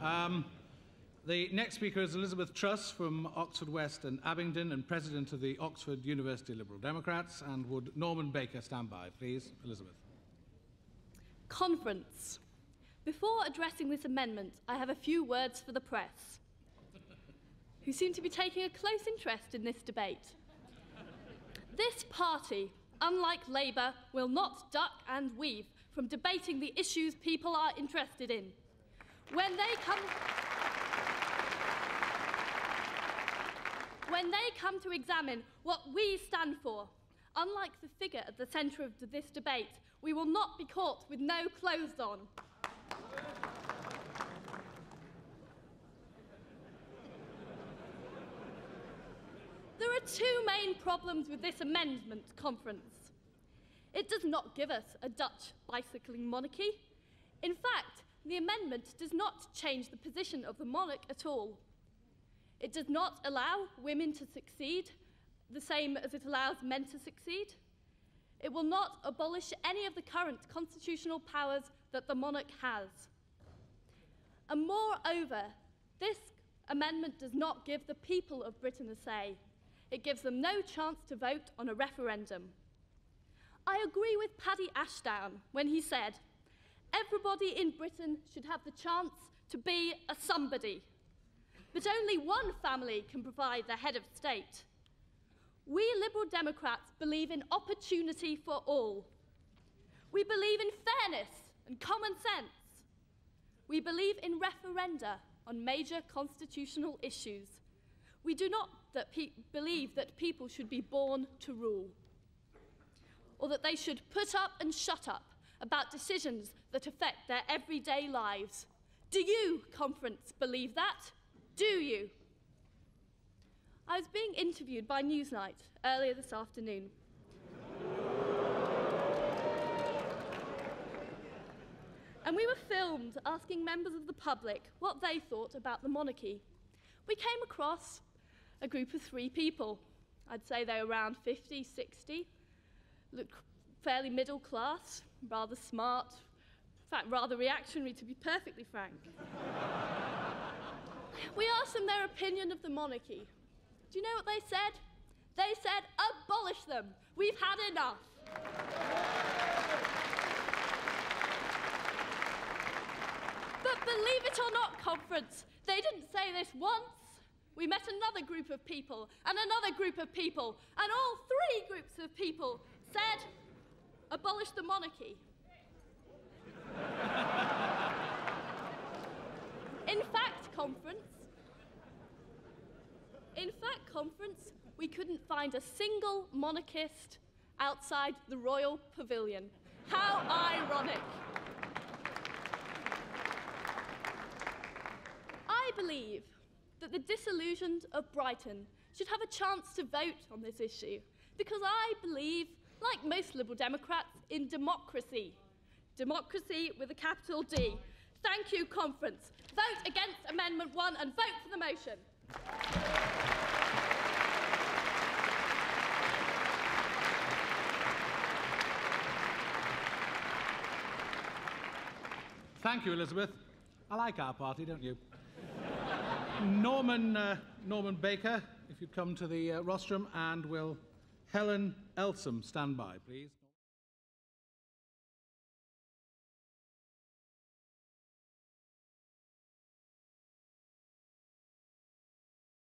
Um, the next speaker is Elizabeth Truss from Oxford West and Abingdon and president of the Oxford University Liberal Democrats. And would Norman Baker stand by, please? Elizabeth. Conference. Before addressing this amendment, I have a few words for the press, who seem to be taking a close interest in this debate. This party, unlike Labour, will not duck and weave from debating the issues people are interested in. When they come when they come to examine what we stand for, unlike the figure at the centre of this debate, we will not be caught with no clothes on. There are two main problems with this amendment conference. It does not give us a Dutch bicycling monarchy. In fact, the amendment does not change the position of the monarch at all. It does not allow women to succeed the same as it allows men to succeed. It will not abolish any of the current constitutional powers that the monarch has. And moreover, this amendment does not give the people of Britain a say. It gives them no chance to vote on a referendum. I agree with Paddy Ashdown when he said, everybody in Britain should have the chance to be a somebody. But only one family can provide the head of state. We Liberal Democrats believe in opportunity for all. We believe in fairness and common sense. We believe in referenda on major constitutional issues. We do not that believe that people should be born to rule, or that they should put up and shut up about decisions that affect their everyday lives. Do you, conference, believe that? Do you? I was being interviewed by Newsnight earlier this afternoon. and we were filmed asking members of the public what they thought about the monarchy. We came across a group of three people. I'd say they were around 50, 60, look fairly middle class, rather smart, in fact, rather reactionary, to be perfectly frank. We asked them their opinion of the monarchy. Do you know what they said? They said, abolish them. We've had enough. but believe it or not, conference, they didn't say this once. We met another group of people and another group of people, and all three groups of people said, abolish the monarchy. In fact, conference, in fact, conference, we couldn't find a single monarchist outside the royal pavilion. How ironic. I believe that the disillusioned of Brighton should have a chance to vote on this issue because I believe, like most Liberal Democrats, in democracy. Democracy with a capital D. Thank you, conference. Vote against Amendment 1 and vote for the motion. Thank you, Elizabeth. I like our party, don't you? Norman, uh, Norman Baker, if you'd come to the uh, rostrum, and will Helen Elsom stand by, please?